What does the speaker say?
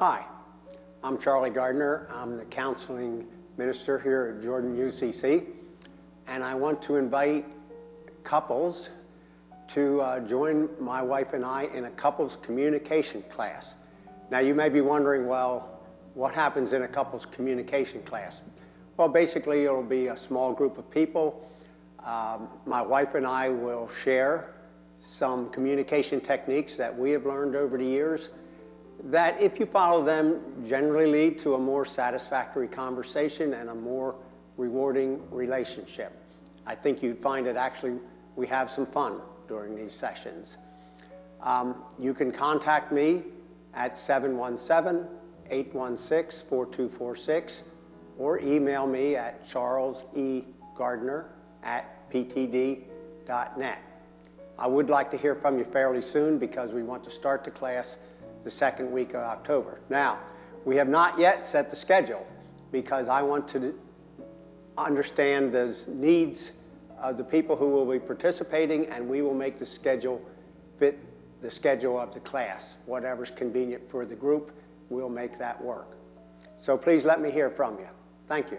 Hi, I'm Charlie Gardner. I'm the counseling minister here at Jordan UCC, and I want to invite couples to uh, join my wife and I in a couples communication class. Now, you may be wondering, well, what happens in a couples communication class? Well, basically, it'll be a small group of people. Um, my wife and I will share some communication techniques that we have learned over the years that if you follow them generally lead to a more satisfactory conversation and a more rewarding relationship. I think you'd find that actually we have some fun during these sessions. Um, you can contact me at 717-816-4246 or email me at charlesegardner at ptd.net. I would like to hear from you fairly soon because we want to start the class the second week of October. Now, we have not yet set the schedule because I want to understand the needs of the people who will be participating and we will make the schedule fit the schedule of the class. Whatever's convenient for the group, we'll make that work. So please let me hear from you. Thank you.